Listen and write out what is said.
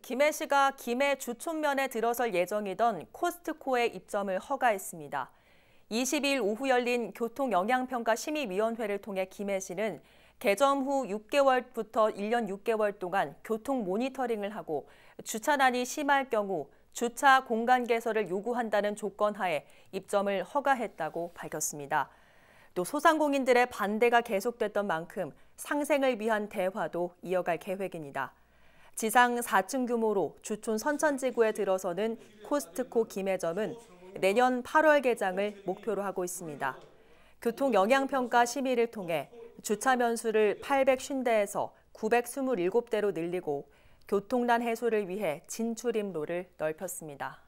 김해 시가 김해 주촌면에 들어설 예정이던 코스트코의 입점을 허가했습니다. 20일 오후 열린 교통영향평가 심의위원회를 통해 김해시는 개점 후 6개월부터 1년 6개월 동안 교통 모니터링을 하고 주차난이 심할 경우 주차 공간 개설을 요구한다는 조건 하에 입점을 허가했다고 밝혔습니다. 또 소상공인들의 반대가 계속됐던 만큼 상생을 위한 대화도 이어갈 계획입니다. 지상 4층 규모로 주촌 선천지구에 들어서는 코스트코 김해점은 내년 8월 개장을 목표로 하고 있습니다. 교통 영향평가 심의를 통해 주차 면수를 850대에서 927대로 늘리고 교통난 해소를 위해 진출입로를 넓혔습니다.